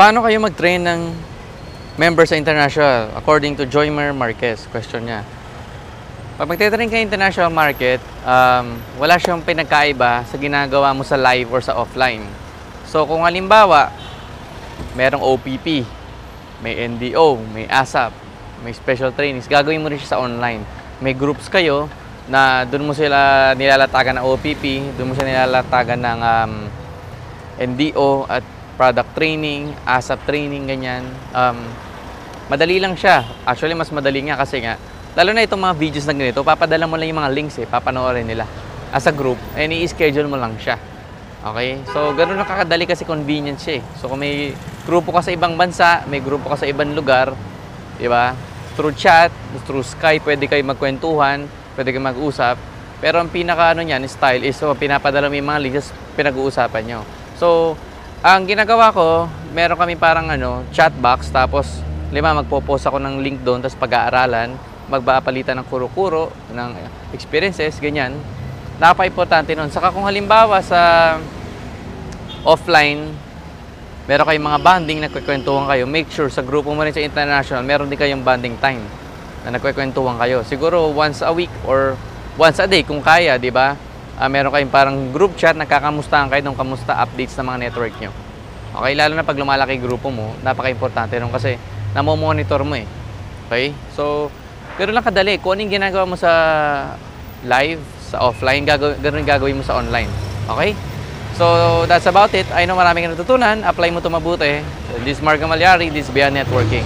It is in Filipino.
Paano kayo mag-train ng member sa international? According to Joymer Marquez, question niya. Pag magte-train ka international market, um, wala siyang pinagkaiba sa ginagawa mo sa live or sa offline. So kung halimbawa, merong OPP, may NDO, may ASAP, may special trainings, gagawin mo rin siya sa online. May groups kayo na doon mo sila nilalatagan ng OPP, doon mo sila nilalatagan ng um, NDO at product training, ASAP training, ganyan. Um, madali lang siya. Actually, mas madali nga kasi nga, lalo na itong mga videos na ganito, papadala mo lang yung mga links eh, papanoorin nila. As a group, and i-schedule mo lang siya. Okay? So, ganun na kakadali kasi convenience siya eh. So, kung may grupo ka sa ibang bansa, may grupo ka sa ibang lugar, di ba? Through chat, through Skype, pwede kayo magkwentuhan, pwede kayo mag-usap. Pero ang pinaka ano niyan, style is so, pinapadala mo yung mga links, pinag-uusapan nyo. So, ang ginagawa ko, meron kami parang ano, chat box, tapos lima, magpo-post ako ng link doon, tapos pag-aaralan, magbapalitan ng kuro-kuro, ng experiences, ganyan. Napaka-importante nun. Saka kung halimbawa sa offline, meron kayong mga banding na nagkikwentuhan kayo, make sure sa grupo mo rin sa international, meron din kayong banding time na nagkikwentuhan kayo. Siguro once a week or once a day kung kaya, di ba? Ah, meron kayong parang group chat, nagkakamustahan kayo ng kamusta updates ng mga network nyo. Okay, lalo na pag lumalaki grupo mo, napaka-importante nun kasi namomonitor mo eh. Okay? So, pero lang kadali, kung ano yung ginagawa mo sa live, sa offline, gagawin, yung gagawin mo sa online. Okay? So, that's about it. I know marami ka natutunan. Apply mo ito mabuti. This is Mark Gamalyari. This is Beyond Networking.